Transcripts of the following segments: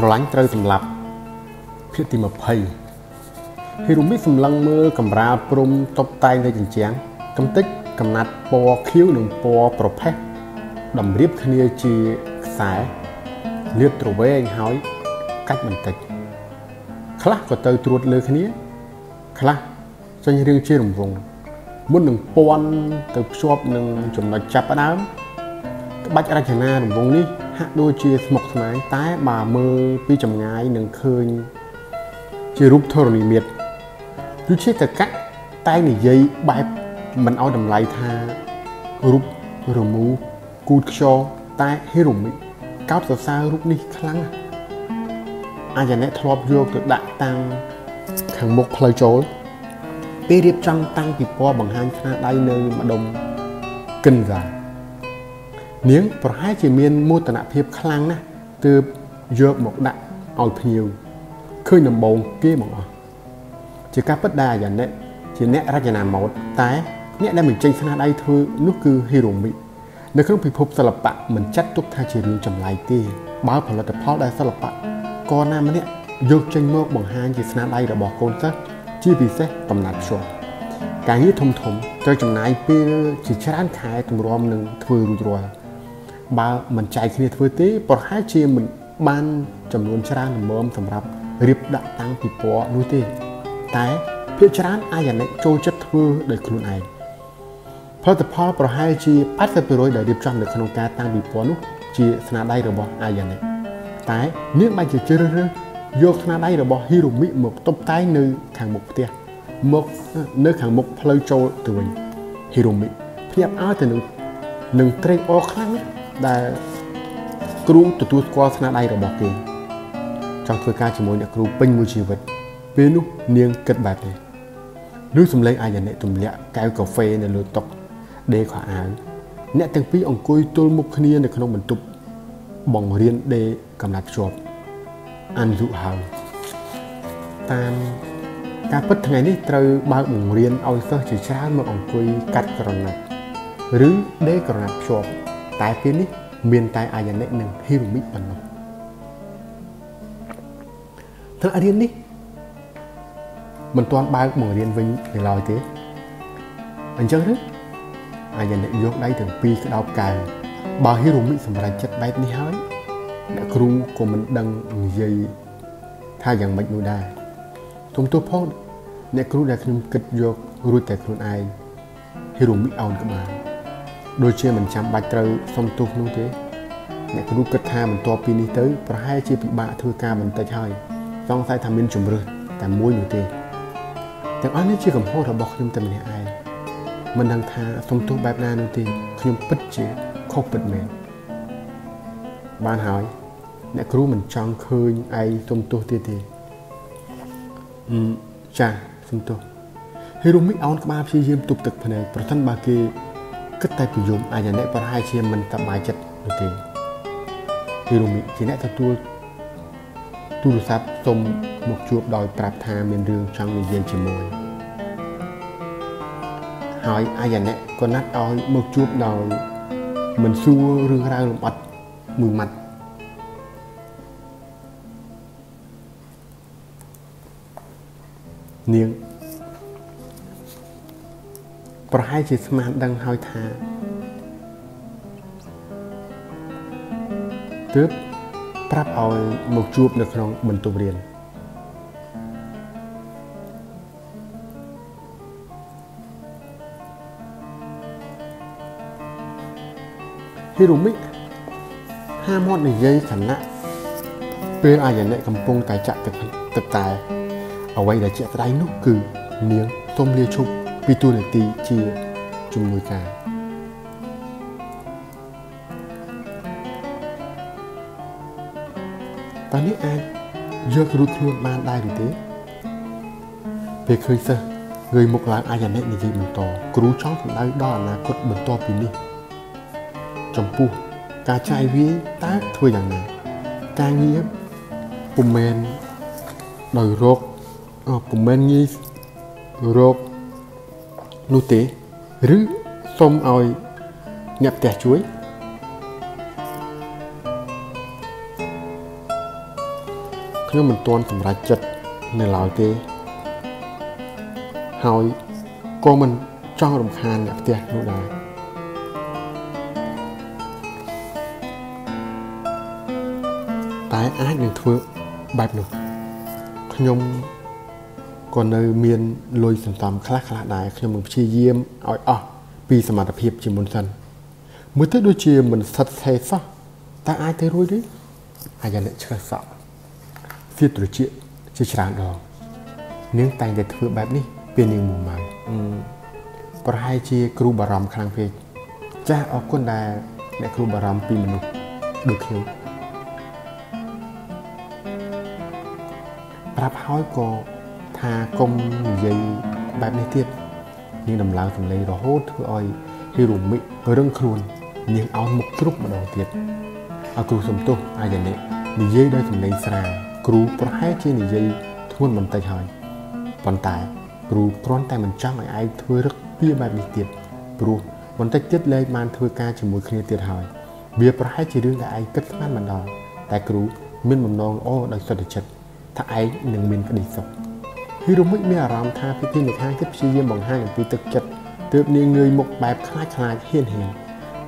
ស្រឡាញ់ត្រូវសម្លាប់ភាគទី20ហ៊ីរូមីសម្លឹងមើលកំរាលព្រំតុបតែងនៅជញ្ជាំងកំតិចកំណាត់ពណ៌ខៀវនិងពណ៌ប្រផេះតម្រៀបគ្នាជាខ្សែលាតត្រវែងហើយកាច់បន្តិចខ្លះក៏ទៅត្រួតលើគ្នាខ្លះចេញរៀងជារង្វង់មុននឹងពន់ទៅភ្ជាប់នឹងចំណុចចាប់ផ្ដើមក្បាច់រចនារង្វង់នេះ ហាក់ដូចជាស្មុគស្មាញតែបើមើលពីចម្ងាយនឹងឃើញជារូបធរណីមាត្រយុជាតកៈតែនិយាយបែបមិនឲ្យតម្លៃថារូបរមូគូតខ្យងតែហេរ៉ូមីកោតសរសើររូបនេះខ្លាំងណាស់អាចអ្នកធ្លាប់យកទៅដាក់តាំងខាងមុខផ្លូវចូលពេលរៀបចំតាំងពីពណ៌បង្ហាញស្នាដៃនៅម្ដុំកិនហ្សា នាងប្រហែលជាមានមោទនភាពខ្លាំងណាស់ទើបយកមកដាក់ឲ្យភ្ញៀវឃើញដំបងគេមកអស់ជាការពិតដែលអាយ៉ាណេជាអ្នករចនាម៉ូដតែអ្នកដែលបញ្ចេញស្នាដៃធ្វើនោះគឺហ៊ីរ៉ូមីនៅក្នុងពិភពសិល្បៈមិនចាត់ទុកថាជារឿងចម្លែកទេបើផលិតផលដែលសិល្បករណាម្នាក់យកចេញមកបង្ហាញជាស្នាដៃរបស់កូនសិស្សជាពិសេសកំណាត់ភ្ជាប់ការងារធំធំត្រូវចំណាយពេលជាច្រើនខែទម្រាំនឹងធ្វើរួចរាល់ បើមិនចែកគ្នាធ្វើទេប្រហែលជាមិនបានចំនួនច្រើនល្មមសម្រាប់រៀបដាក់តាំងពីពណ៌នោះទេ តែភាគច្រើនអាយ៉ានិកចូលចិត្តធ្វើដោយខ្លួនឯងផលិតផលប្រហែលជា80%ដែលរៀបចំនៅក្នុងការតាំងពីពណ៌នោះជាស្នាដៃរបស់អាយ៉ានិកតែនាងបានជាជ្រើសរើសយកស្នាដៃរបស់ហ៊ីរ៉ូមីមកតុបតែងនៅខាងមុខផ្ទះមកនៅខាងមុខផ្លូវចូលទៅវិញហ៊ីរ៉ូមីភ្ញាក់ឲ្យទៅនឹងនឹងត្រេកអរខ្លាំងណាស់ ដែលគ្រូទទួលស្គាល់ស្នាដៃរបស់គេចង់ធ្វើការជាមួយអ្នកគ្រូពេញមួយជីវិតពេលនោះនាងគិតបែបនេះឬសំឡេងអាយ៉ានិកទម្លាក់កែវកាហ្វេនៅលើតុដេខោអាវអ្នកទាំងពីរអង្គុយទល់មុខគ្នានៅក្នុងបន្ទប់បង្រៀនដេកំណាត់ភ្ជាប់អានយុហើយតាមការពិតថ្ងៃនេះត្រូវបើកបង្រៀនឲ្យសិស្សជាច្រើនមកអង្គុយកាត់ក្រណាត់ឬដេក្រណាត់ភ្ជាប់ តែពេលនេះមានតែអាយ៉ានិកនិងហ៊ីរ៉ូមីប៉ុណ្ណោះថ្នាក់រៀននេះមិនទាន់បើកបង្រៀនវិញនៅឡើយទេអញ្ចឹងឬអាយ៉ានិកយកដៃទាំងពីរក្តោបកែវបើហ៊ីរ៉ូមីសម្រេចចិត្តបែបនេះហើយអ្នកគ្រូក៏មិនដឹងនិយាយថាយ៉ាងម៉េចនោះដែរទុំទោះផងអ្នកគ្រូដែលខ្ញុំគិតយករួចតែខ្លួនឯងហ៊ីរ៉ូមីអោនក្បាល ដូចជាមិនចាំបាច់ត្រូវសុំទោសនោះទេអ្នកគ្រូគិតថាបន្ទាប់ពីនេះទៅប្រហែលជាពិបាកធ្វើការបន្តិចហើយសង្ស័យថាមានជំរឿសតែមួយនោះទេទាំងអស់នេះជាកំហុសរបស់ខ្ញុំតែម្នាក់ឯងមិនដឹងថាសុំទោសបែបណានោះទេខ្ញុំពិតជាខុសពិតមែនបានហើយអ្នកគ្រូមិនចង់ឃើញឯងសុំទោសទៀតទេអឺចាសុំទោសហេរូមីអោនក្បាលព្យាយាមទប់ទឹកភ្នែកប្រសិនបើគេ គិតតែពីយំអាចអ្នកប្រហែលជាមិនសប្បាយចិត្តនោះទេហេរូមីជាអ្នកទទួលទូរស័ព្ទសុំមកជួបដោយប្រាប់ថាមានរឿងចង់និយាយជាមួយហើយអាយ៉ាណែក៏ណាត់ឲ្យមកជួបដោយមិនសួររឿងរ៉ាវលំអិតមួយម៉ាត់នាង ប្រហែលជាស្មានដឹងហើយថាទើបប្រាប់ឲ្យមកជួបនៅក្នុងបន្ទប់រៀនហ៊ីរ៉ូមីហាមាត់និយាយខណៈពេលអាយ៉ាអ្នកកំពុងតែចាក់ទឹកទឹកតែអ្វីដែលជាក់ស្ដែងនោះគឺនាងទុំលាឈប់ ពីទូនាទីជាជំនួយការតើនេះអាចយករួចខ្លួនបានដែរឬទេពេលឃើញសិស្សងើយមុខឡើងអាយ៉ានិកនិយាយបន្តគ្រូចង់សម្ដៅដល់អនាគតបន្តពីនេះចំពោះការចាយវាយតើធ្វើយ៉ាងណាការងារពុំមែនដោយរកពុំមែនងាយរក នោះទេឬសុំឲ្យអ្នកផ្ទះជួយខ្ញុំមិនទាន់សម្រេចចិត្តនៅឡើយទេហើយក៏មិនចង់រំខានអ្នកផ្ទះនោះដែរតែអាចនឹងធ្វើបែបនោះខ្ញុំ ក៏នៅមានលុយសន្សំខ្លះខ្លះដែរខ្ញុំនឹងព្យាយាមឲ្យអស់ពីសមត្ថភាពជាមុនសិនមើលទៅដូចជាមិនស្ថិតស្ថេរសោះតែអាចទៅរួចទេអាចអ្នកឆ្កឹះសក់វាត្រជាជាច្រើនដងនាងតែងតែធ្វើបែបនេះពេលនាងមួម៉ៅប្រហែលជាគ្រូបារម្ភខ្លាំងពេកចាស់អរគុណដែលអ្នកគ្រូបារម្ភពីមនុស្សដូចខ្ញុំប្រាប់ហើយក៏ ថាកុំនិយាយបែបនេះទៀតនាងដំឡើងសម្លេងរហូតធ្វើឲ្យហ៊ីរ៉ូមិរឹងខ្លួននាងអោនមុខជ្រុកម្ដងទៀតឲ្យគ្រូសំទោសអាយ៉ានិនិយាយដោយសម្លេងស្រាលគ្រូប្រហែលជានិយាយធ្ងន់បន្តិចហើយប៉ុន្តែគ្រូគ្រាន់តែមិនចង់ឲ្យឯងធ្វើរឹកពីបែបនេះទៀតព្រោះបន្តិចទៀតលែងបានធ្វើការជាមួយគ្នាទៀតហើយវាប្រហែលជារឿងដែលឯងគិតស្មានមិនដល់តែគ្រូមានបំណងល្អដោយសុទ្ធចិត្តថាឯងនឹងមានក្តីសុខ ហ៊ីរ៉ូមិកមានអារម្មណ៍ថាពីពីនៅខាងគិតព្យាយាមបង្ហាញអំពីទឹកចិត្តទើបនាងងើយមុខបែបខ្លាចខ្លាចហ៊ានហ៊ាន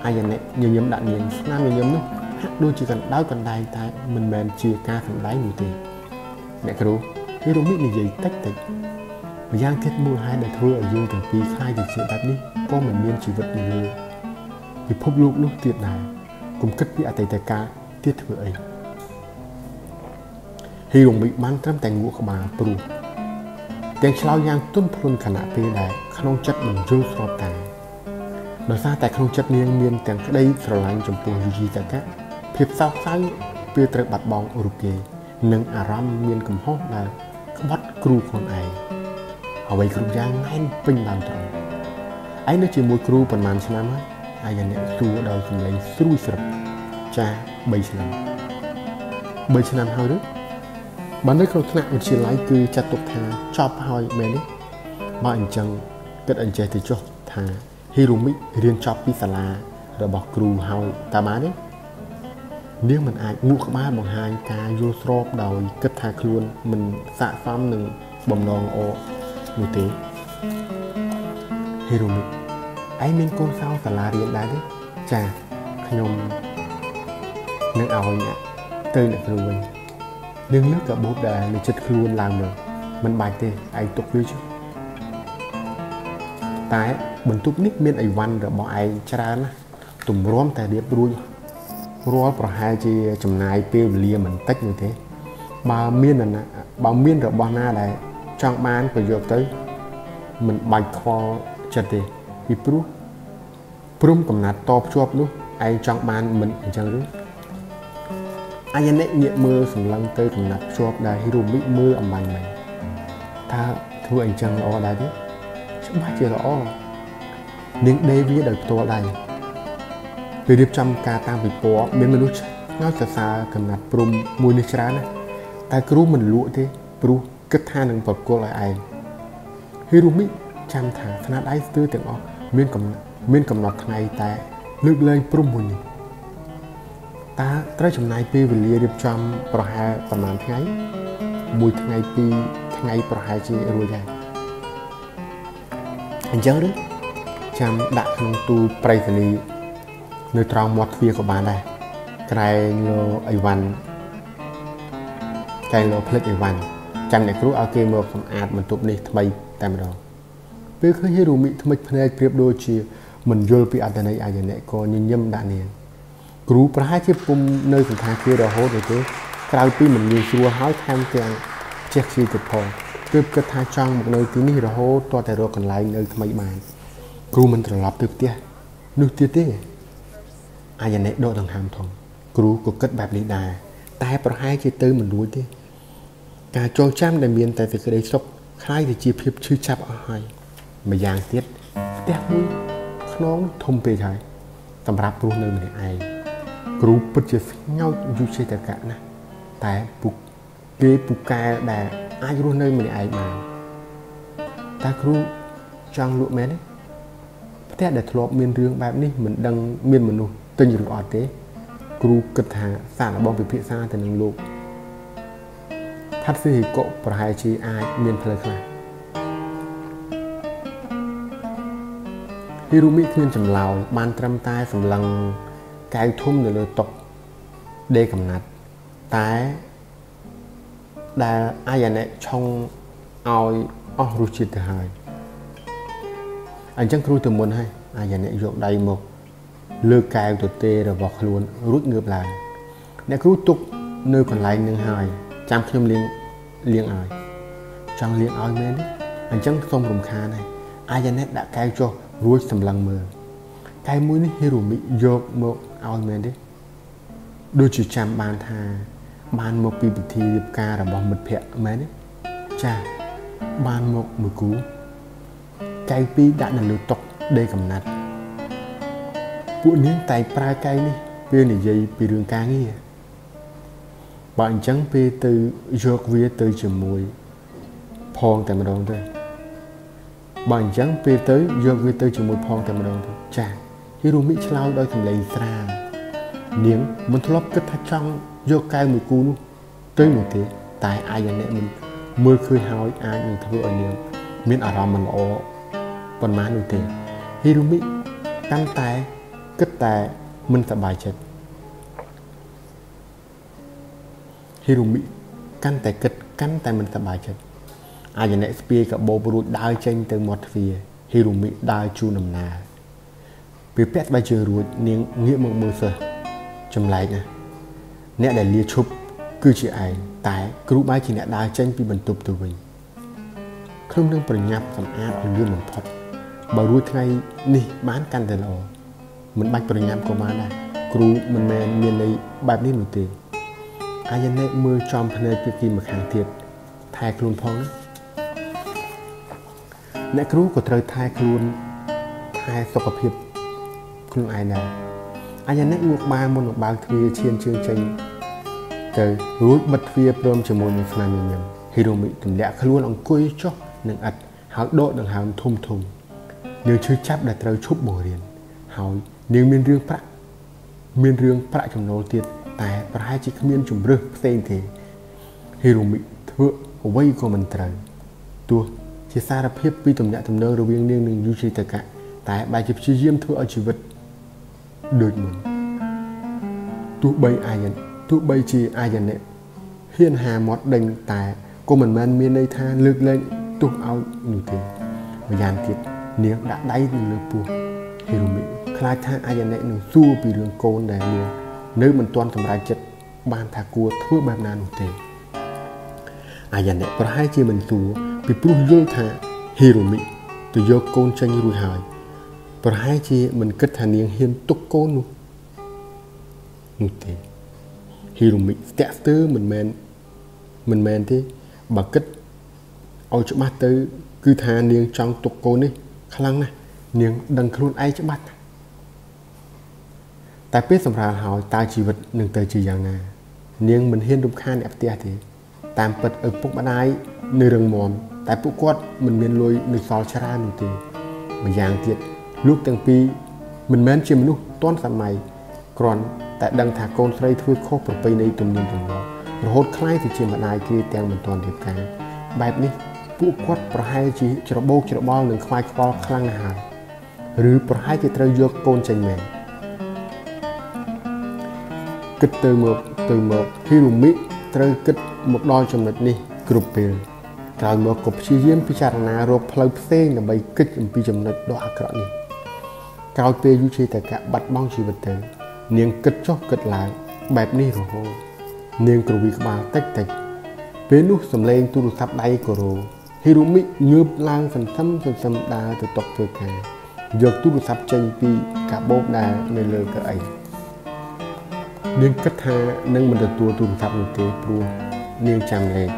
អាយ៉ានិញញឹមដាក់នាងស្នាមញញឹមនោះហាក់ដូចជាកណ្ដៅកណ្ដែងតែមិនមែនជាការកណ្ដែងនោះទេអ្នកគ្រូហ៊ីរ៉ូមិកនិយាយតិចតិចម្យ៉ាងទៀតមូលហេតុដែលធ្វើឲ្យយើងទាំងពីរខ្លាយទៅជាបែបនេះក៏មិនមានជីវិតនៅលើពិភពលោកនោះទៀតដែរគុំគិតពីអតីតកាលទៀតធ្វើអីហ៊ីរ៉ូមីបានត្រឹមតែងក់ក្បាលព្រោះ ទាំងឆ្លោយយ៉ាងទន់ភ្លន់ខណៈពេលដែលក្នុងចិត្តមិនយល់ស្របតាដោយសារតែក្នុងចិត្តនាងមានទាំងក្តីស្រឡាញ់ចំពោះយូជីតាកាភាពសោកសៅពេលត្រូវបាត់បង់រូបគេនិងអារម្មណ៍មានកំហុសដែលក្បត់គ្រូខ្លួនឯងអ្វីគ្រប់យ៉ាងណែនពេញបានត្រង់ឯងនៅជាមួយគ្រូប្រហែលឆ្នាំហើយអាយអ្នកសួរដោយសម្លេងស្រួយស្រឹបចា3ឆ្នាំ3ឆ្នាំហើយឬ បើនៅក្នុងថ្នាក់វិទ្យាល័យគឺចាត់ទុកថាចប់ហើយមែនទេបើអញ្ចឹងគិតអញ្ចេះទៅចុះថាហ៊ីរូមីរៀនចប់ពីសាលារបស់គ្រូហើយតើបានទេនាងមិនអាចងក់ក្បាលបង្ហាញការយល់ស្របដោយគិតថាខ្លួនមិនស័ក្តិសមនឹងបំណងល្អនោះទេហ៊ីរូមីឯងមានកូនសៅសាលារៀនដែរទេចាខ្ញុំនឹងឲ្យអ្នកទៅអ្នកគ្រូវិញ នឹងលើកកាបូបដែលនៅចិត្តខ្លួនឡើងមើលមិនបាច់ទេឯងទុកវាចុះតែបន្ទប់នេះមានអីវ៉ាន់របស់ឯងច្រើនណាស់ទម្រាំតែរៀបរួចរាល់ប្រហែលជាចំណាយពេលវេលាមិនតិចនោះទេ បើមានណាបើមានរបស់ណាដែលចង់បានក៏យកទៅមិនបាច់ខ្វល់ចិត្តទេពីព្រោះព្រំកំណាត់តភ្ជាប់នោះឯងចង់បានមិនអញ្ចឹងទេ អញនេះងាកមើលសម្លឹងទៅកំណាត់ភ្ជាប់ដែលហ៊ីរ៉ូមីកមើលអំបញ្ញមិនថាធ្វើអញ្ចឹងល្អដែរទេច្បាស់ជាល្អនាងដេវាដោយផ្ទាល់ដៃពេលរៀបចំការតាមពិព័រណ៍មានមនុស្សឆ្ងល់សរសើរកំណាត់ព្រំមួយនេះច្រើនណាស់តែគ្រូមិនលក់ទេព្រោះគិតថានឹងប្រគល់ឲ្យឯងហ៊ីរូមីចាំថាស្នាដៃស្ទើរទាំងអស់មានកំមានកំណត់ថ្ងៃតែលើកលែងព្រំមួយនេះ តើត្រូវចំណាយពេលវេលារៀបចំប្រហែលប្រហែលថ្ងៃមួយថ្ងៃពីរថ្ងៃប្រហែលជារួចហើយអញ្ចឹងឬចាំដាក់ក្នុងទូប្រៃសណីនៅត្រង់មាត់ទ្វារក៏បានដែរក្រែងលោអីវ៉ាន់ក្រែងលោផ្លិចអីវ៉ាន់ចាំអ្នកគ្រូឲ្យគេមកសម្អាតបន្ទប់នេះថ្មីតែម្ដងពេលឃើញហ៊ីរូមីថ្មិចភ្នែកប្រៀបដូចជាមិនយល់ពីអត្តន័យអាយអ្នកក៏ញញឹមដាក់នាង គ្រូប្រហែលជាពុំនៅសន្តាគាររហូតទេក្រៅពីមិនងាយស្រួលហើយថែមទាំងចេះខ្ជិលទៀតផងទើបគិតថាចង់មកនៅទីនេះរហូតទាល់តែរកកន្លែងនៅថ្មីបានគ្រូមិនត្រឡប់ទៅផ្ទះនោះទៀតទេអាយណេដកដង្ហើមធំគ្រូក៏គិតបែបនេះដែរតែប្រហែលជាទៅមិនរួចទេការចងចាំដែលមានតែសេចក្តីសុខคล้ายទៅជាភាពឈឺចាប់អស់ហើយម្យ៉ាងទៀតផ្ទះមួយខ្នងធំពេកហើយសម្រាប់រស់នៅម្នាក់ឯង គ្រូពិតជាស្ងោចយុជិតកៈណាស់តែពុកគេពូកែដែលអាចរស់នៅម្នាក់ឯងបានតើគ្រូចង់លក់មែនទេផ្ទះដែលធ្លាប់មានរឿងបែបនេះមិនដឹងមានមនុស្សទិញឬអត់ទេ គ្រូគិតថាសាកល្បងពិភាក្សាទៅនឹងលោកថាត់ស៊ីហីកុប្រហែលជាអាចមានផ្លូវខ្លះហ៊ីរូមីគ្មានចម្លោយបានត្រឹមតែសម្លឹង កែវធំនៅលើតុដេកំណាត់តែដែលអាយ៉ាណេឆុងឲ្យអស់រសជាតិទៅហើយអញ្ចឹងគ្រូទៅមុនហើយអាយ៉ាណេយកដៃមកលើកកែវទទេរបស់ខ្លួនរួចងើបឡើងអ្នកគ្រូទុកនៅកន្លែងនឹងហើយចាំខ្ញុំលៀងលៀងឲ្យចង់លៀងឲ្យមែនទេអញ្ចឹងសូមរំខានហើយអាយ៉ាណេដាក់កែវចុះរួចសម្លឹងមើលកែមួយនេះហេរ៉ូមីយកមក ឲ្យមែនទេដូចជាចាំបានថាបានមកពីពិធីរៀបការរបស់មិត្តភ័ក្តិមែនទេចាបានមកមួយគូកែវពីរដាក់នៅលើតុដេកកំណាត់ពួកនាងតែប្រើកែវនេះពេលនិយាយពីរឿងការងារបើអញ្ចឹងពេលទៅយកវាទៅជាមួយផងតែម្ដងទៅបើអញ្ចឹងពេលទៅយកវាទៅជាមួយផងតែម្ដងទៅចា យីរូមីឆ្លោយដោយសម្លេងស្រាលនាងមិនធ្លាប់គិតថាចង់យកកែវមួយគូនោះទៅនោះទេតែអាយអ្នកមិនមើលឃើញហើយអាចនឹងធ្វើឲ្យនាងមានអារម្មណ៍មិនល្អប៉ុន្មាននោះទេហីរូមីកាន់តែគិតតែមិនសប្បាយចិត្តហីរូមីកាន់តែគិតកាន់តែមិនសប្បាយចិត្តអាយអ្នកស្ពាយកបោបរួចដើរចេញទៅមាត់ទ្វារហ៊ីរូមីដើរជូនដំណើរ ពេលពាក់ស្បែកជើងរួចនាងងាកមកមើលសិស្សចម្លែកណាស់អ្នកដែលលាឈប់គឺជាឯងតែគ្រូបាយជាអ្នកដើរចេញពីបន្ទប់ទៅវិញខ្ញុំនឹងប្រញាប់សម្អាតលឿនបំផុតបើរួចថ្ងៃនេះបានកាន់តែល្អមិនបាច់ប្រញាប់ក៏បានដែរគ្រូមិនមែនមានន័យបែបនេះនោះទេអាយណេមើលចំភ្នែកពីគីម្ខាងទៀតថែខ្លួនផងណាអ្នកគ្រូក៏ត្រូវថែខ្លួនថែសុខភាព ខ្លួនឯងដែរអាយ៉ាអ្នកងក់បានមុននឹងបើកទ្វារឈានជើងចេញទៅរួចបិទទ្វារព្រមជាមួយនឹងស្នាមញញឹមហ៊ីរ៉ូមីទម្លាក់ខ្លួនអង្គុយចុះនឹងឥតហើយដកដង្ហើមធំធំនាងឈឺចាប់ដែលត្រូវឈប់បង្រៀនហើយនាងមានរឿងប្រាក់មានរឿងប្រាក់ចំណូលទៀតតែប្រហែលជាគ្មានជំរឹះផ្សេងទេហ៊ីរ៉ូមីធ្វើអ្វីក៏មិនត្រូវទោះជាសារភាពពីទំនាក់ទំនងរវាងនាងនិងយូជីតកៈតែបែរជាព្យាយាមធ្វើឲ្យជីវិត ដូចមុនទោះបីអាយទោះបីជាអាយអ្នកហ៊ានហាមាត់ដេញតែក៏មិនមែនមានន័យថាលើកលែងទោសឲ្យនោះទេម្យ៉ាងទៀតនាងដាក់ដៃនៅលើពោះហេរូមីខ្លាចថាអាយអ្នកនឹងសួរពីរឿងកូនដែលនាងនៅមិនទាន់សម្រេចចិត្តបានថាគួរធ្វើបែបណានោះទេអាយអ្នកប្រហែលជាមិនសួរពីព្រោះយល់ថាហ៊ីរ៉ូមីទៅយកកូនចេញរួចហើយ ប្រហែលជាមិនគិតថានាងហ៊ានទុកកូននោះនោះទេហ៊ីរ៉ូមីស្ទាក់ស្ទើរមិនមែនមិនមែនទេបើគិតឲ្យច្បាស់ទៅ គឺថានាងចង់ទុកកូននេះ ខ្លាំងណាស់នាងដឹងខ្លួនឯងច្បាស់តែពេលសម្រាលហើយតើជីវិតនឹងទៅជាយ៉ាងណា នាងមិនហ៊ានរំខានអ្នកផ្ទះទេ តាមពិតឪពុកម្ដាយនៅរឹងមាំតែពួកគាត់មិនមានលុយនៅសល់ច្រើននោះទេម្យ៉ាងទៀត លោកទាំងពីរមិនមែនជាមនុស្សទាន់សម័យគ្រាន់តែដឹងថាកូនស្រីធ្វើខុសប្រពៃណីទំនៀមទម្លាប់រហូតខ្លាយទៅជាម្ដាយគ្រាទាំងមិនទាន់រៀបការបែបនេះពួកគាត់ប្រហែលជាច្របូកច្របល់នឹងខ្វាយខ្វល់ខ្លាំងណាស់ហើយឬប្រហែលជាត្រូវយកកូនចេញមែនគិតទៅមកទៅមកហ៊ីរូមីត្រូវគិតមកដល់ចំណុចនេះគ្រប់ពេលក្រោយមកក៏ព្យាយាមពិចារណារកផ្លូវផ្សេងដើម្បីគេចអំពីចំណុចដ៏អាក្រក់នេះ ក្រោយពេលយូរជាតកៈបាត់បង់ជីវិតទៅ នាងគិតចុះគិតឡើងបែបនេះរហូតនាងក្រវីក្បាលតិចតិចពេលនោះសំឡេងទូរស័ព្ទដៃក៏រោហ៊ីរូមីងើបឡើងសន្សឹមសន្សឹមដើរទៅតុធ្វើការយកទូរស័ព្ទចេញពីកាបូបដែលនៅលើកៅអីនាងគិតថានឹងមិនទទួលទូរស័ព្ទនោះទេព្រោះនាងចាំលេខ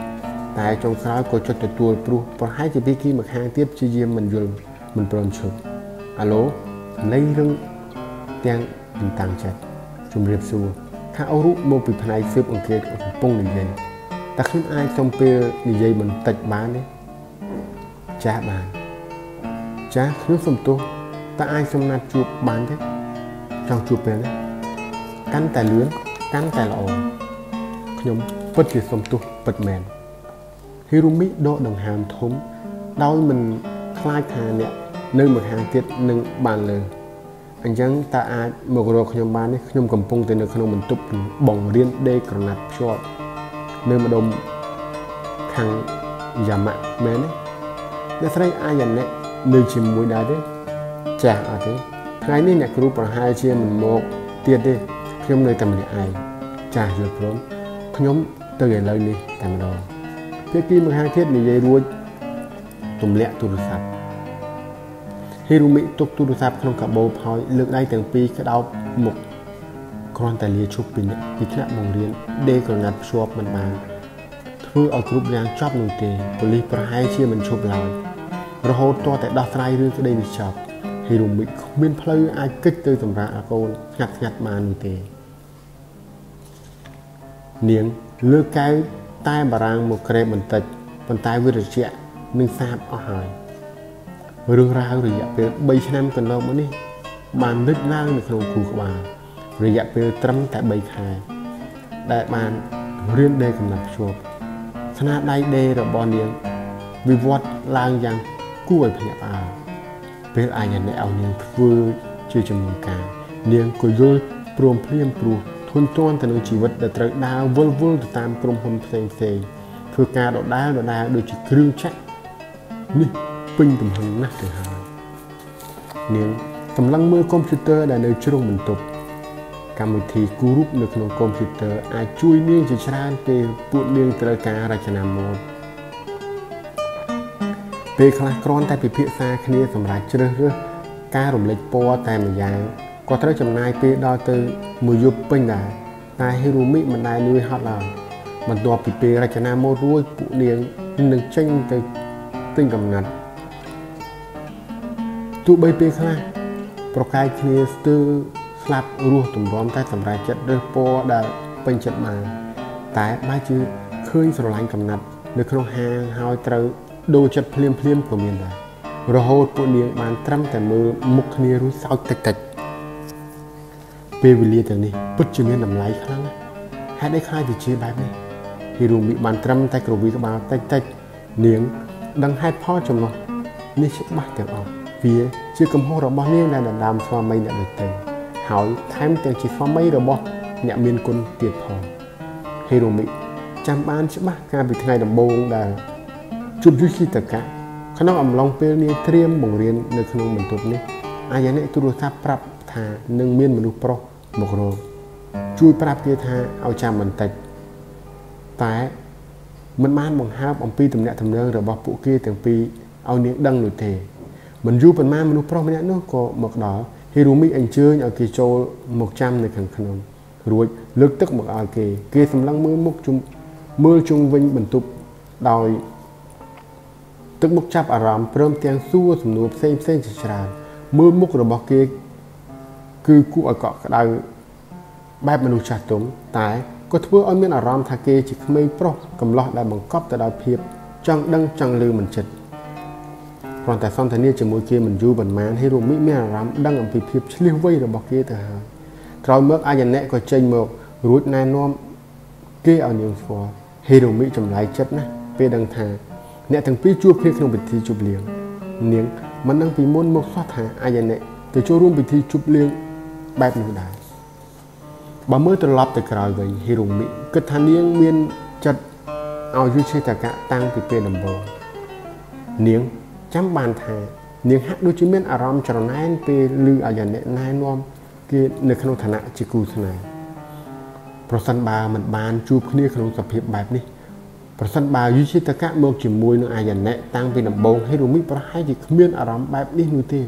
តែចុងក្រោយក៏ចុចទទួលព្រោះប្រហែលជាពីគីម្ខាងទៀតព្យាយាមមិនយល់មិនព្រមឈប់អាឡូ លេងរឿងទាំងមិនតាំងចិត្តជំរាបសួរថាអូរុមកពីផ្នែកស៊ើបអង្កេតកំពុងនិយាយតែខ្ញុំអាចសុំពេលនិយាយបន្តិចបានទេចាស់បានចាស់ខ្ញុំសុំទោសតើអាចសំណាត់ជួបបានទេចង់ជួបពេលណាកាន់តែលឿនកាន់តែល្អខ្ញុំពិតជាសុំទោសពិតមែនហ៊ីរូមីដកដង្ហើមធំដោយមិនខ្លាចថាអ្នក នៅម្ខាងទៀតនឹងបានលើអញ្ចឹងតើអាចមករកខ្ញុំបាននេះខ្ញុំកំពុងតែនៅក្នុងបន្ទប់បង្រៀនដេកក្រណាត់ភ្ជាប់នៅម្ដុំខាងយ៉ាម៉ាក់មែនទេអ្នកស្រីអាយ៉ាណែនៅជាមួយដែរទេចាស់អត់ទេថ្ងៃនេះអ្នកគ្រូប្រហែលជាមិនមកទៀតទេខ្ញុំនៅតែម្នាក់ឯងចាស់យល់ព្រមខ្ញុំទៅឥឡូវនេះតែម្ដងភាគីម្ខាងទៀតនិយាយរួចទម្លាក់ទូរស័ព្ទ ហ៊ីរូមីទុកទូរស័ព្ទក្នុងកាបូបហើយលើកដៃទាំងពីរក្តោបមុខគ្រាន់តែលាឈប់ពីអ្នកពីថ្នាក់បង្រៀនដេក្រណាត់ភ្ជាប់មិនបានធ្វើឲ្យគ្រប់យ៉ាងចប់នោះទេប៉ូលីសប្រហែលជាមិនឈប់ឡើយរហូតទាល់តែដោះស្រាយរឿងក្តីនេះចប់ហ៊ីរូមីគ្មានផ្លូវអាចគេចទៅសម្រាប់អាកូនស្ងាត់ស្ងាត់បាននោះទេនាងលើកកែវតែបារាំងមកក្រេបបន្តិចប៉ុន្តែវិរិយៈនឹងសាបអស់ហើយ រឿងរ៉ាវរយៈពេល3ឆ្នាំកន្លងមកនេះបានលេចឡើងនៅក្នុងគូក្បាលរយៈពេលត្រឹមតែ3ខែដែលបានរៀនដេរកំណាត់ភ្ជាប់ស្នាដៃដេររបស់នាងវិវត្តឡើងយ៉ាងគួរឲ្យភ្ញាក់ផ្អើលពេលអាយអ្នកឲ្យនាងធ្វើជាជំនួយការនាងក៏យល់ព្រមភ្លាមព្រោះធន់ទាន់ទៅនឹងជីវិតដែលត្រូវដើរវិលវល់ទៅតាមក្រុមហ៊ុនផ្សេងផ្សេងធ្វើការដដែលដដែលដូចជាគ្រឿងចក្រនេះ ពេញទំហឹងណាស់ទៅហើយនាងកំឡុងមើលកុំព្យូទ័រដែលនៅជ្រុងបន្ទប់កម្មវិធីគូរូបនៅក្នុងកុំព្យូទ័រអាចជួយនាងជាច្រើនពេលពួកនាងត្រូវការរចនាម៉ូដពេលខ្លះគ្រាន់តែពិភាក្សាគ្នាសម្រាប់ជ្រើសរើសការរំលេចពណ៌តែម្យ៉ាងក៏ត្រូវចំណាយពេលដល់ទៅមួយយប់ពេញដែរតែហ៊ីរូមីមិនដែលនឿយហត់ឡើយបន្ទាប់ពីពេលរចនាម៉ូដរួចពួកនាងនឹងចេញទៅទិញកំណាត់ ទោះបីពេលខ្លះប្រកែកគ្នាស្ទើរស្លាប់រស់ទម្រាំតែសម្រាប់ចិត្តរើសពណ៌ដែលពេញចិត្តបានតែបែរជាឃើញស្រឡាញ់កំណាត់នៅក្នុងហាងហើយត្រូវដូរចិត្តភ្លាមភ្លាមក៏មានដែររហូតពួកនាងបានត្រឹមតែមើលមុខគ្នារួចសើចតិចតិចពេលវេលាទាំងនេះពិតជាមានតម្លៃខ្លាំងណាស់ហេតុអីខ្លាចវាជាបែបនេះពីរូមីបានត្រឹមតែក្រវីក្បាលតិចតិចនាងដឹងហេតុផលចំណុះនេះច្បាស់ទាំងអស់ វាជាកំហុសរបស់នាងដែលដណ្ដើមស្វាមីអ្នកដទៃហើយថែមទាំងជាស្វាមីរបស់អ្នកមានគុណទៀតផងហេរូមីចាំបានច្បាស់កាលពីថ្ងៃដំបូងដែលជួបយូគីតកាក្នុងអំឡុងពេលនាងត្រៀមបង្រៀននៅក្នុងបន្ទប់នេះអាយ៉ានេះទូរស័ព្ទប្រាប់ថានឹងមានមនុស្សប្រុសមករកជួយប្រាប់គេថាឲ្យចាំបន្តិចតែមិនបានបង្ហើបអំពីទំនាក់ទំនងរបស់ពួកគេទាំងពីរឲ្យនាងដឹងនោះទេ មិនយូរប៉ុន្មានមនុស្សប្រុសម្នាក់នោះក៏មកដល់ហ៊ីរូមីអញ្ជើញឲ្យគេចូលមកចាំនៅខាងក្នុងរួចលើកទឹកមកឲ្យគេ គេសម្លឹងមើលមុខជុំមើលជុំវិញបន្ទប់ដោយទឹកមុខចាប់អារម្មណ៍ព្រមទាំងសួរសំណួរផ្សេងផ្សេងជាច្រើនមើលមុខរបស់គេ គឺគួរឲ្យកក់ក្ដៅបែបមនុស្សចាស់ទុំតែក៏ធ្វើឲ្យមានអារម្មណ៍ថាគេជាក្មេងប្រុសកំឡោះដែលបង្កប់ទៅដោយភាពចង់ដឹងចង់លឺមិនចិត្ត គ្រាន់តែសន្ទនាជាមួយគេមិនយូរប៉ុន្មានហេរូមីមានអារម្មណ៍ដឹងអំពីភាពឆ្លៀសវៃរបស់គេទៅហើយក្រោយមកអាយណែក៏ចេញមករួចណែនាំគេឲ្យនាងស្គាល់ហេរូមីចម្លែកចិត្តណាស់ពេលដឹងថាអ្នកទាំងពីរជួបគ្នាក្នុងពិធីជប់លៀងនាងមិនដឹងពីមុនមកសោះថាអាយណែទៅចូលរួមពិធីជប់លៀងបែបនោះដែរបើមើលត្រឡប់ទៅក្រោយវិញហេរូមីគិតថានាងមានចិត្តឲ្យយូឆេតកៈតាំងពីពេលដំបូងនាង ចាំបានថានាងហាក់ដូចជាមានអារម្មណ៍ច្រណែនពេលឮអាយ៉ាណែណែនាំគេនៅក្នុងឋានៈជាគូស្នេហ៍ប្រសិនបើមិនបានជួបគ្នាក្នុងសភាពបែបនេះប្រសិនបើយូជីតកៈមកជាមួយនឹងអាយ៉ាណែតាំងពីដំបូងហេរូមីប្រហែលជាគ្មានអារម្មណ៍បែបនេះនោះទេ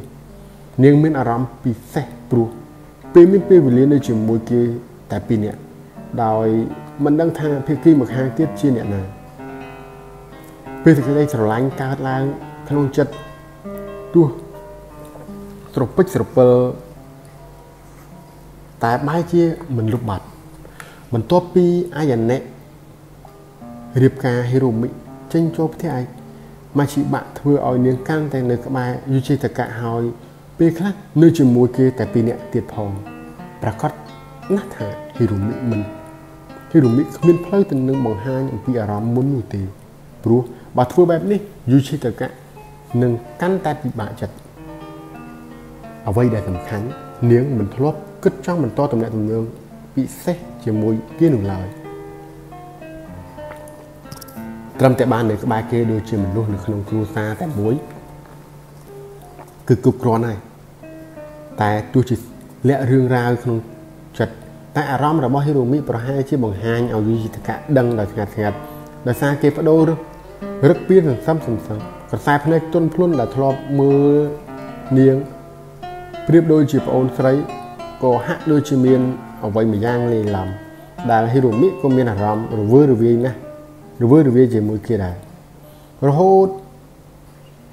នាងមានអារម្មណ៍ពិសេសព្រោះពេលមានពេលវេលានៅជាមួយគេតែពីរនាក់ដោយមិនដឹងថាភាគីម្ខាងទៀតជាអ្នកណាពេលសេចក្តីស្រឡាញ់កើតឡើង ក្នុងចិត្តទោះស្រពេចស្រពិលតែបែរជាមិនលុបបាត់បន្ទាប់ពីអាយ៉ាណែរៀបការហេរូមីចេញចូលផ្ទះឯម៉ាឈីបាក់ធ្វើឲ្យនាងកាន់តែនៅក្បែរយូជីតកៈហើយពេលខ្លះនៅជាមួយគេតែពីរនាក់ទៀតផងប្រកាសណាស់ថាហេរូមីមិនហេរូមីគ្មានផ្លូវទៅនឹងបង្ហាញអំពីអារម្មណ៍មុននោះទេព្រោះបើធ្វើបែបនេះយូឈីតកៈ នឹងកាន់តែពិបាកចិត្តអ្វីដែលសំខាន់នាងមិនធ្លាប់គិតចង់បន្តទំនាក់ទំនងពិសេសជាមួយគេនោះឡើយត្រឹមតែបាននៅក្បែរគេដូចជាមនុស្សនៅក្នុងគ្រួសារតែមួយគឺគ្រប់គ្រាន់ហើយតែទោះជាលាក់រឿងរ៉ាវក្នុងចិត្តតែអារម្មណ៍របស់ហ៊ីរ៉ូមីប្រហែលជាបង្ហាញឲ្យយូជីតកៈដឹងដល់ស្ងាត់ស្ងាត់ដោយសារគេបដូររឹកពៀនសន្សំសន្សំ ក្រសែភ្នែកទន់ភ្លន់ដែលធ្លាប់មើលនាងប្រៀបដូចជាប្អូនស្រីក៏ហាក់ដូចជាមានអ្វីមួយយ៉ាងលេឡំដែលហ៊ីរ៉ូមីក៏មានអារម្មណ៍រវើរវាយណាស់រវើរវាយជាមួយគេដែររហូត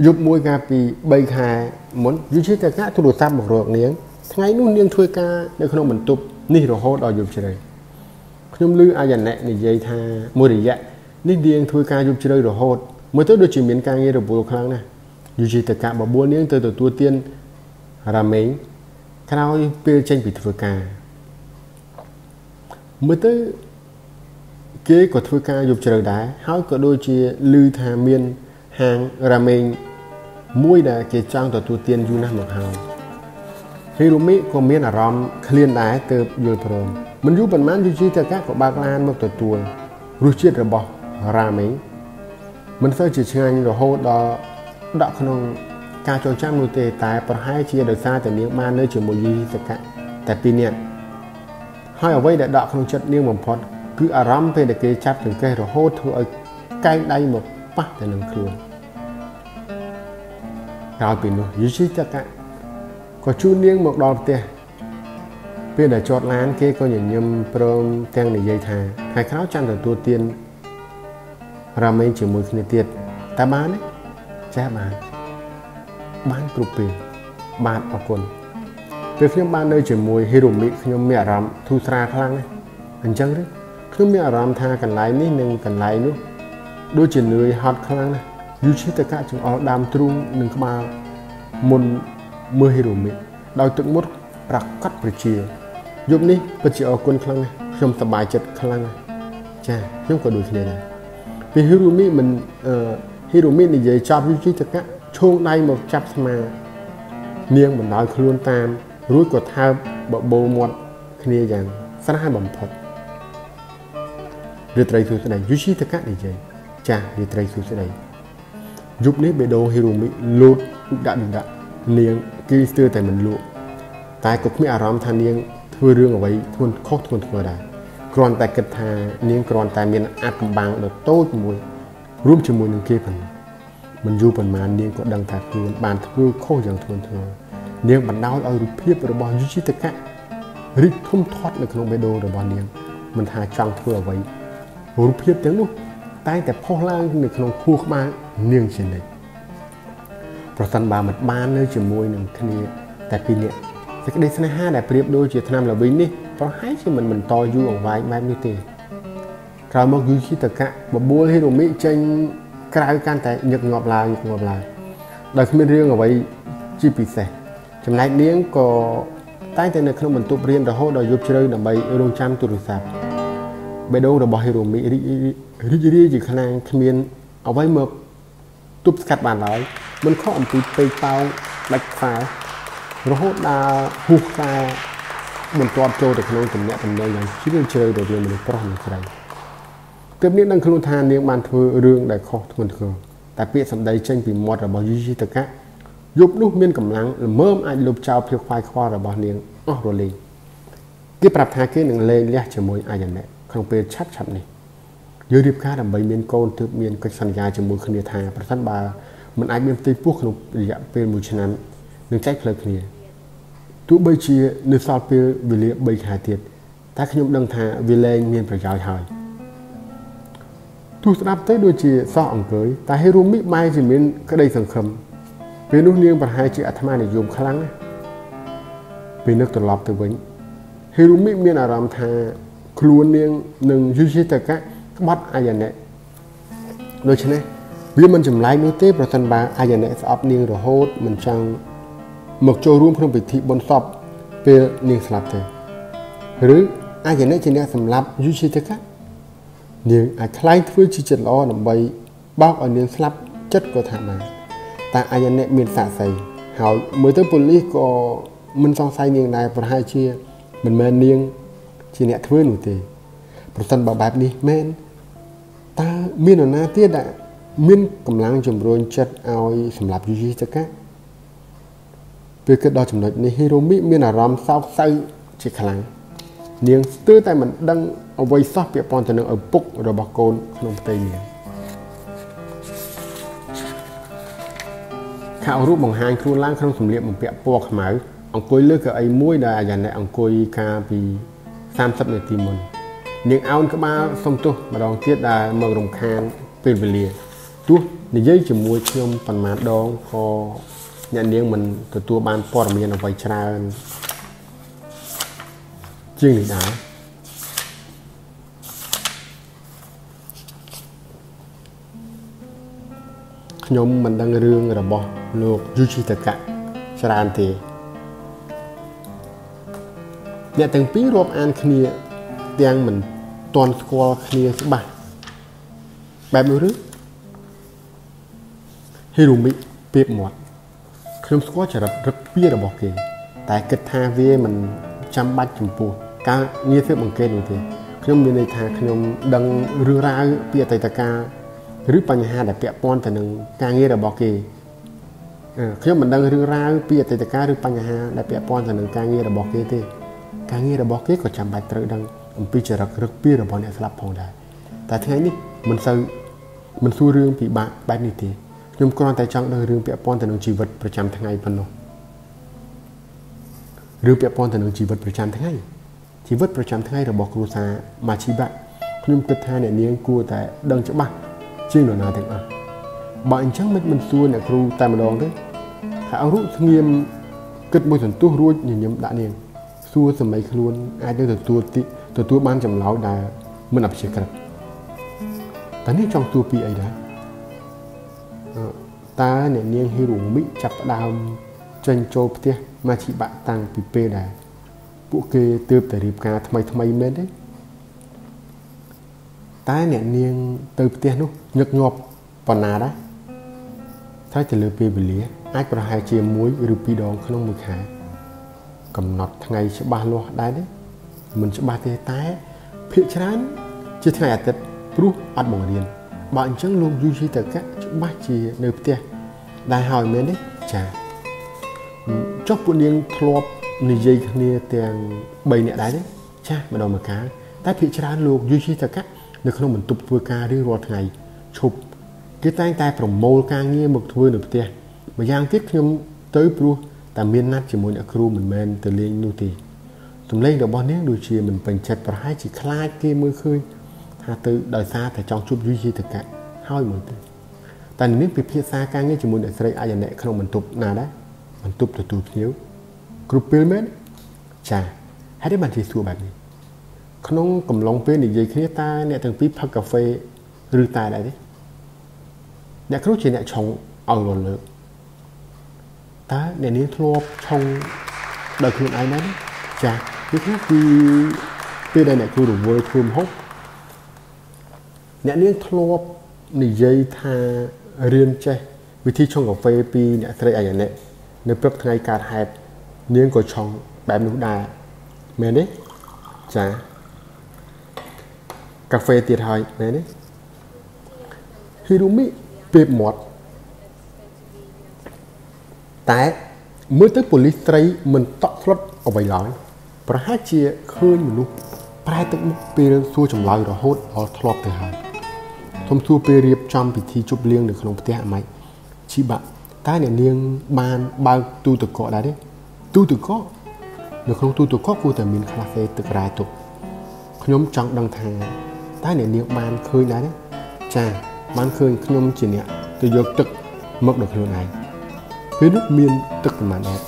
យប់មួយកាលពី3ខែមុនយូជីតកៈទូរស័ព្ទមករកនាងថ្ងៃនោះនាងធ្វើការនៅក្នុងបន្ទប់នេះរហូតដល់យប់ជ្រៅខ្ញុំឮអាយ៉ាណែនិយាយថាមួយរយៈនេះនាងធ្វើការយប់ជ្រៅរហូត មើលទៅដូចជាមានការងាររវល់ខ្លាំងណាស់យូជីតកៈបបួលនាងទៅទទួលទានរ៉ាម៉េងក្រោយពេលចេញពីធ្វើការមើលទៅគេក៏ធ្វើការយប់ជ្រៅដែរហើយក៏ដូចជាឮថាមានហាងរ៉ាម៉េងមួយដែលគេចង់ទទួលទានយូរណាស់មកហើយហេរូមីក៏មានអារម្មណ៍ឃ្លានដែរទើបយល់ព្រមមិនយូរប៉ុន្មានយូជីតកាក៏បើកឡានមកទទួលរសជាតិរបស់រ៉ាម៉េង មិនសូវជាឆ្ងាញ់រហូតដល់ដាក់ក្នុងការចងចាំនោះទេតែប្រហែលជាដោយសារតែនាងបាននៅជាមួយយីសកៈតែពីរនាក់ហើយអ្វីដែលដកក្នុងចិត្តនាងបំផុតគឺអារម្មណ៍ពេលដែលគេចាប់ចង្កេះរហូតធ្វើឲ្យកែងដៃមកប៉ះទៅនឹងខ្លួនក្រោយពីនោះយីសកៈក៏ជួននាងមកដល់ផ្ទះពេលដែលចតឡានគេក៏ញញឹមព្រមទាំងនិយាយថាថ្ងៃក្រោយចាំទទួលទាន រ៉ាម៉េងជាមួយគ្នាទៀតតើបានទេចាស់បានបានគ្រប់ពេលបាទអរគុណពេលខ្ញុំបាននៅជាមួយហេរ៉ូមីខ្ញុំមានអារម្មណ៍ធូរស្រាលខ្លាំងណាស់អញ្ចឹងទេខ្ញុំមានអារម្មណ៍ថាកន្លែងនេះនិងកន្លែងនោះដូចជានឿយហត់ខ្លាំងណាស់យូឈីតកៈចង្អុលដើមទ្រូងនិងក្បាលមុនមើលហេរ៉ូមីដោយទឹកមុតប្រកាសប្រជាយប់នេះពិតជាអរគុណខ្លាំងណាស់ខ្ញុំសប្បាយចិត្តខ្លាំងណាស់ចាខ្ញុំក៏ដូចគ្នាដែរ ពេលហេរ៉ូមីមិនអឺហេរ៉ូមីនិយាយចប់យូឈីតកៈឈោងដៃមកចាប់ស្មា នាងបណ្ដោយខ្លួនតាម រួចក៏ថើបបបោមាត់គ្នាយ៉ាងស្នេហ៍បំផុតរាត្រីសួស្តីយូជីតកៈនិយាយចាស់រាត្រីសួស្តីយប់នេះបេដូហីរ៉ូមីលូតដាក់ដាក់នាងគីស្ទើរតែមិនលក់តែក៏គ្មានអារម្មណ៍ថានាងធ្វើរឿងអ្វីធ្ងន់ខុសធ្ងន់ធ្ងរដែរ គ្រាន់តែគិតថានាងគ្រាន់តែមានអាចកំបាំងដ៏តូចមួយរួមជាមួយនឹងគេប៉ុណ្ណោះមិនយូរប៉ុន្មាននាងក៏ដឹងថាខ្លួនបានធ្វើខុសយ៉ាងធ្ងន់ធ្ងរនាងបណ្ដោយឲ្យរូបភាពរបស់យុជីតកៈរីកធំធាត់នៅក្នុងបេះដូងរបស់នាងមិនថាចង់ធ្វើអ្វីរូបភាពទាំងនោះតែតែផុសឡើងនៅក្នុងខួរក្បាលនាងជានិច្ចប្រសិនបើមិនបាននៅជាមួយនឹងគ្នាតែពីរនាក់សេចក្តីស្នេហាដែលប្រៀបដូចជាឆ្នាំល្វីងនេះ ប្រហែលជាមិនបន្តយូរអង្វែងបែបនេះទេក្រោយមកយូជីតកៈបបួលហេរ៉ូមីចេញក្រៅកាន់តែញឹកញាប់ឡើងញឹកញាប់ឡើងដោយគ្មានរឿងអ្វីជាពិសេសចំណែកនាងក៏តែងតែនៅក្នុងបន្ទប់រៀនរហូតដល់យប់ជ្រៅដើម្បីរងចាំទូរស័ព្ទបេះដូងរបស់ហេរ៉ូមីរីករីករាយជាខ្លាំងគ្មានអ្វីមកទប់ស្កាត់បានឡើយមិនខុសអំពីពេកប៉ោងដាច់ខ្សែរហូតដល់ហួសខ្សែ មិនទាន់ចូលទៅក្នុងទំនាក់ទំនងយ៉ាងជ្រាលជ្រៅរវាងមនុស្សប្រុសនិងស្រីទើបនាងដឹងខ្លួនថានាងបានធ្វើរឿងដែលខុសធ្ងន់ធ្ងរតែពាក្យសម្ដីចេញពីមាត់របស់យីជីតកៈយប់នោះមានកម្លាំងល្មមអាចលុបចោលភាពខ្វាយខ្វល់របស់នាងអស់រលីងគេប្រាប់ថាគេនឹងលេងលះជាមួយអាយ៉ាណែក្នុងពេលឆាប់ឆាប់នេះយើងរៀបការដើម្បីមានកូនទើបមានកិច្ចសន្យាជាមួយគ្នាថាប្រសិនបើមិនអាចមានផ្ទៃពោះក្នុងរយៈពេល1ឆ្នាំនឹងចែកផ្លូវគ្នា ទោះបីជានៅសល់ពេលវេលា3ខែទៀតតែខ្ញុំដឹងថាវាលែងមានប្រយោជន៍ហើយទោះស្ដាប់ទៅដូចជាសោះអង្គើយតែហេរូមីបែរជាមានក្តីសង្ឃឹមពេលនោះនាងប្រហែលជាអាត្មានិយមខ្លាំងណាស់ពេលនឹកត្រឡប់ទៅវិញហេរូមីមានអារម្មណ៍ថាខ្លួននាងនឹងយូជីតកៈក្បត់អាយ៉ាណែដូច្នេះវាមិនចម្លែកនោះទេប្រសិនបើអាយ៉ាណែស្អប់នាងរហូតមិនចង់ មកចូលរួមក្នុងពិធីបុណ្យសពពេលនាងស្លាប់ទេឬអាយ៉ាណែជាអ្នកសម្លាប់យូជីតកៈនាងអាចខ្លែងធ្វើជាចិត្តល្អដើម្បីបោកឲ្យនាងស្លាប់ចិត្តក៏ថាបានតែអញអ្នកមានសាក់សីហើយមើលទៅប៉ូលីសក៏មិនសង្ស័យនាងដែរប្រហែលជាមិនមែននាង ជាអ្នកធ្វើនោះទេប្រសិនបើបែបនេះមែនតើមាននរណាទៀតដែលមានកម្លាំងជំរុញចិត្តឲ្យសម្រាប់យូយីតកា ពេលគិតដល់ចំណុចនេះហ៊ីរ៉ូមីមានអារម្មណ៍សោកសៅជាខ្លាំងនាងស្ទើរតែមិនដឹងអ្វីសោះពាក់ព័ន្ធទៅនឹងឪពុករបស់កូនក្នុងផ្ទៃនាងខោរូបបង្ហាញខ្លួនឡើងក្នុងសម្លៀកបំពាក់ពណ៌ខ្មៅអង្គុយលើកៅអីមួយដែលអាយ៉ាណែអង្គុយកាលពី30នាទីមុននាងអោនក្បាលសុំទោសម្ដងទៀតដែលមករំខានពេលវេលាទោះនិយាយជាមួយខ្ញុំប៉ុន្មានដងក៏ អ្នកនាងមិនទទួលបានព័ត៌មានអ្វីច្រើនជាងនេះដែរខ្ញុំមិនដឹងរឿងរបស់លោកយូជីតកៈច្រើនទេអ្នកទាំងពីររាប់អានគ្នាទាំងមិនទាន់ស្គាល់គ្នាច្បាស់បែបនោះឬហ៊ីរូមីពេបមាត់ ខ្ញុំស្គាល់ចរិតរឹកពីរបស់គេ តែគិតថាវាមិនចាំបាច់ចំពោះការងារធ្វើបង្កេតនោះទេខ្ញុំមានន័យថាខ្ញុំដឹងរឿងរ៉ាវពីអតីតកាលឬបញ្ហាដែលពាក់ព័ន្ធទៅនឹងការងាររបស់គេខ្ញុំមិនដឹងរឿងរ៉ាវពីអតីតកាលឬបញ្ហាដែលពាក់ព័ន្ធទៅនឹងការងាររបស់គេទេ ការងាររបស់គេក៏ចាំបាច់ត្រូវដឹងអំពីចរិតរឹកពីរបស់អ្នកស្លាប់ផងដែរតែថ្ងៃនេះមិនសូវមិនសួររឿងពិបាកបែបនេះទេ ខ្ញុំគ្រាន់តែចង់ដឹងរឿងពាក់ព័ន្ធទៅនឹងជីវិតប្រចាំថ្ងៃប៉ុណ្ណោះរឿងពាក់ព័ន្ធទៅនឹងជីវិតប្រចាំថ្ងៃជីវិតប្រចាំថ្ងៃរបស់គ្រួសារម៉ាឈីបាខ្ញុំគិតថាអ្នកនាងគួរតែដឹងច្បាស់ជាងនរណាទាំងអស់បើអញ្ចឹងមិនមិនសួរអ្នកគ្រូតែម្ដងទេហើយអរុស្ងៀមគិតមួយសន្ទុះរួចញញឹមដាក់នាងសួរសម័យខ្លួនអាចនឹងទទួលទីទទួលបានចម្លើយដែលមិនអព្យាក្រឹតតើនេះចង់ទួពីអីដែរ តើអ្នកនាងហ៊ីរូមីចាប់ផ្ដើមចេញចូលផ្ទះម៉ាឈីបាក់តាំងពីពេលដែរពួកគេទើបតែរៀបការថ្មីថ្មីមែនទេតែអ្នកនាងទៅផ្ទះនោះញឹកញាប់ប៉ុណ្ណាដែរត្រូវទៅលើពេលវេលាអាចប្រហែលជាមួយឬពីរដងក្នុងមួយខែកំណត់ថ្ងៃច្បាស់លាស់ដែរទេមិនច្បាស់ទេតែភាគច្រើនជាថ្ងៃអាទិត្យព្រោះអត់បង្រៀន បើអញ្ចឹងលោកយូជីតកៈច្បាស់ជានៅផ្ទះដែរហើយមែនទេចាចុះពួកនាងធ្លាប់និយាយគ្នាទាំង3នាក់ដែរទេចាម្ដងម្កាលតែភាគច្រើនលោកយូជីតកៈនៅក្នុងបន្ទប់ធ្វើការរៀងរាល់ថ្ងៃឈប់គេតែងតែប្រមូលការងារមកធ្វើនៅផ្ទះម្យ៉ាងទៀតខ្ញុំទៅព្រោះតែមានណាត់ជាមួយអ្នកគ្រូមិនមែនទៅលេងនោះទេសំឡេងរបស់នាងដូចជាមិនពេញចិត្តប្រហែលជាខ្លាចគេមើលឃើញ ថាទៅដោយសារតែចង់ជួបយូយីតកៈហើយមើលទៅតែនាងពិភាក្សាការងារជាមួយអ្នកស្រីអាយណែក្នុងបន្ទប់ណាដែរបន្ទប់ទទួលភ្ញៀវគ្រប់ពេលមែនចាហេតុអីបានជាសួរបែបនេះក្នុងកំឡុងពេលនិយាយគ្នាតើអ្នកទាំងពីរផឹកកាហ្វេឬតែដែរទេអ្នកគ្រូជាអ្នកឆុងឲ្យរលើកតើអ្នកនាងធ្លាប់ឆុងដោយខ្លួនឯងដែរចាគឺថាពីពេលដែលអ្នកគ្រូរវល់ធ្វើម្ហូប អ្នកនាងធ្លាប់និយាយថារៀនចេះវិធីឆុងកាហ្វេពីអ្នកស្រីអាយ៉ាណែនៅព្រឹកថ្ងៃកើតហេតុនាងក៏ឆុងបែបនោះដែរមែនទេចាកាហ្វេទៀតហើយមែនទេហ៊ីរូមីពេបមាត់តែមើលទៅប៉ូលីសត្រីមិនតក់ស្លុតអ្វីឡើយប្រហែលជាឃើញមនុស្សប្រែទឹកមុខពេលសួរចម្លើយរហូតដល់ធ្លាប់ទៅហើយ ខ្ញុំសួរពេលរៀបចំពិធីជប់លៀងនៅក្នុងផ្ទះអាម៉េចឈីបាក់តែអ្នកនាងបានបើកទូទឹកកកដែរទេទូទឹកកកនៅក្នុងទូទឹកកកគួរតែមានក្លាសេទឹករ៉ែទុកខ្ញុំចង់ដឹងថាតែអ្នកនាងបានឃើញដែរទេចាបានឃើញខ្ញុំជាអ្នកទៅយកទឹកមកដល់ខ្លួនឯងពេលនោះមានទឹកប្រមាណដប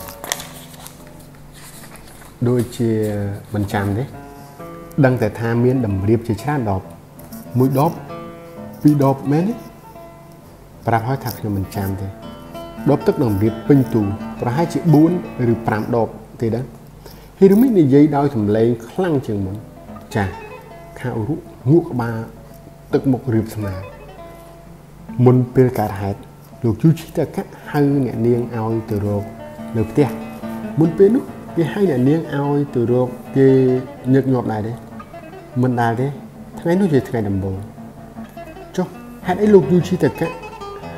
ដូចជាមិនចាំទេដឹងតែថាមានតម្រៀបជាច្រើនដបមួយដប ពីរដបមែនទេប្រាប់ឲ្យថាខ្ញុំមិនចាំទេដបទឹកតម្រៀបពេញទូប្រហែលជា4ឬ5ដបទេដែរហ៊ីរូមីនិយាយដោយសម្លេងខ្លាំងជាងមុនចាខាអ៊ុរុងក់ក្បាលទឹកមុខរៀបស្មាមុនពេលកើតហេតុលោកយូជីតកៈហៅអ្នកនាងឲ្យទៅរកនៅផ្ទះមុនពេលនោះគេហៅអ្នកនាងឲ្យទៅរកគេញឹកញាប់ដែរទេមិនដែរទេថ្ងៃនោះជាថ្ងៃដំបូងចុះ ហេតុអីលោកយូជីតកៈ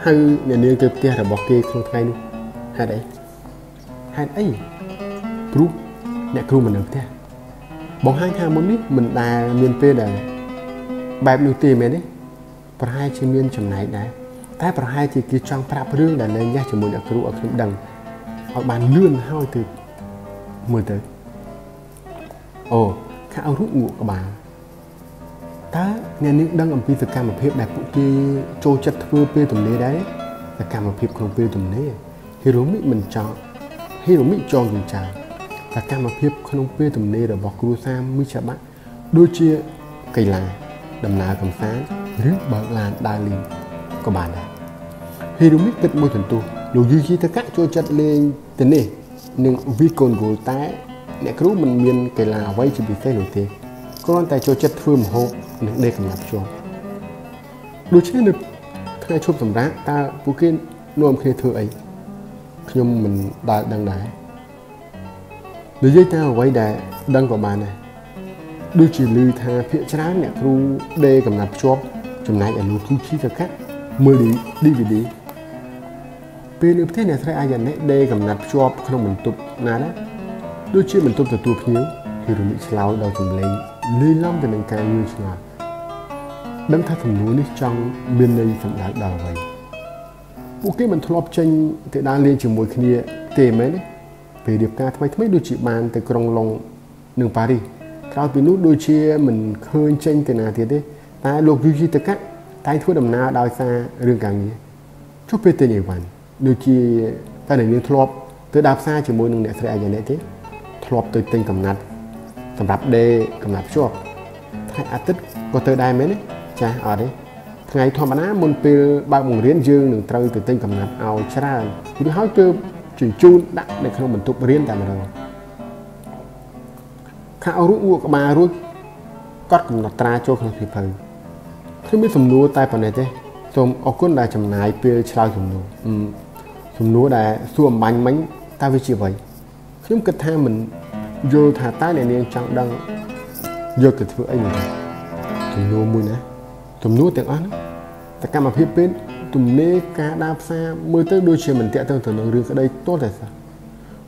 ហៅអ្នកនាងទៅផ្ទះរបស់គេក្នុងថ្ងៃនោះហេតុអីហេតុអីព្រោះអ្នកគ្រូមិននៅផ្ទះបង្ហាញថាមុននេះមិនដែលមានពេលដែលបែបនោះទេមែនទេប្រហែលជាមានចំណែកដែរតែប្រហែលជាគេចង់ប្រាប់រឿងដែលលែងញ៉ាស់ជាមួយអ្នកគ្រូឲ្យខ្ញុំដឹងឲ្យបានលឿនហើយទៅមើលទៅអូខាងរូបងក់ក្បាល តើអ្នកនាងដឹងអំពីសកម្មភាពដែលពួកគេចូលចិត្តធ្វើពេលទំនេរដែរសកម្មភាពក្នុងពេលទំនេរហេរ៉ូមីមិនចង់ហេរ៉ូមីចង់ចិញ្ចាសកម្មភាពក្នុងពេលទំនេររបស់គ្រួសារមីឆាបាដូចជាកីឡាដំណើរកម្សាន្តឬបើកឡានដើរលេងក៏បានដែរហេរ៉ូមីគិតមួយសន្ទុះលោកយូជីតកៈចូលចិត្តលេងទៅនេះនិងវិកូនគោលតែ អ្នកគ្រូមិនមានកីឡាអ្វីជាពិសេសនោះទេគ្រាន់តែចូលចិត្តធ្វើម្ហូប និងដេកកំណាប់ជាប់ដូច្នេះនៅថ្ងៃឈប់សម្រាកតើពួកគេនាំគ្នាធ្វើអីខ្ញុំមិនដែលដឹងដែរនិយាយតាមអ្វីដែលដឹងក៏បានដែរដូចជាឮថាភាកច្រើនអ្នកគ្រូដេកកំណាប់ជាប់ចំណែកឯលោកគ្រូឈីកកាមើល DVD ពេលនៅផ្ទះអ្នកស្រីអាយ៉ាណេដេកំណាត់ភ្ជាប់ក្នុងបន្ទប់ណាដែរដូចជាបន្ទប់ទទួលភ្ញៀវគឺរមិឆ្លោយដោយសំឡេងលាយឡំទៅនឹងការងឿឆ្ងល់ ដឹងថាសំណួរនេះចង់មានន័យសម្ដៅដល់អ្វីពួកគេមិនធ្លាប់ចេញទៅដើរលេងជាមួយគ្នាទេមែនទេពេលរៀបការថ្មីថ្មីដូចជាបានទៅក្រុងឡុងនិងប៉ារីសក្រោយពីនោះដូចជាមិនឃើញចេញទៅណាទៀតទេតែលោកយូជីតកាតែធ្វើដំណើរដោយសាររឿងការងារចុះពេលទិញអីវ៉ាន់ដូចជាតែនាងធ្លាប់ទៅដើរផ្សារជាមួយនឹងអ្នកស្រីអាយ៉ាណេទេធ្លាប់ទៅទិញកំណាត់សម្រាប់ដេកំណាត់ភ្ជាប់ថ្ងៃអាទិត្យក៏ទៅដែរមែនទេ ចាស់អត់ទេថ្ងៃធម្មតាមុនពេលបើកបង្រៀនយើងនឹងត្រូវទៅទិញកំណាត់ឲ្យច្រើនរួចហើយទើបជញ្ជូនដាក់នៅក្នុងបន្ទប់រៀនតែម្ដងខាងរូបងក់ក្បាលរួចកត់កំណត់ត្រាចូលក្នុងសៀវភៅខ្ញុំមានសំណួរតែប៉ុណ្ណេះទេសូមអរគុណដែលចំណាយពេលឆ្លើយសំណួរសំណួរដែលសួរអំបញ្ញមិញតើវាជាអ្វីខ្ញុំគិតថាមិនយល់ថាតើអ្នកនាងចង់ដឹងយកទៅធ្វើអីនោះសំណួរមួយណា សំណួរទាំងអស់ហ្នឹងតកម្មភាពពេលទំនេរការដើរផ្សារមើលទៅដូចជាមិនតាក់ទងទៅនឹងរឿងក្តីទាល់តែសោះ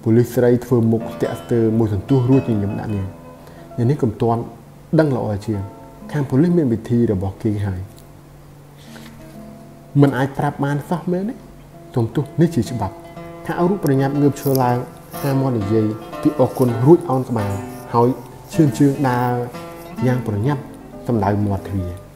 ប៉ូលីសស្រីធ្វើមុខតាក់ស្ទើរមួយសន្ទុះរួចញញឹមដាក់នាងនេះកុំទាន់ដឹងល្អជាងខាងប៉ូលីសមានវិធីរបស់គេហើយมันអាចប្រាប់បានសោះមែនទេទុំទុះនេះជាច្បាប់ថាឲ្យរូបប្រញាប់ងើបឈរឡើងហាមកនិយាយពីអរគុណរួចអោនក្បាលហើយឈឿនជើងដើរយ៉ាងប្រញាប់សម្ដៅមាត់ទ្វារ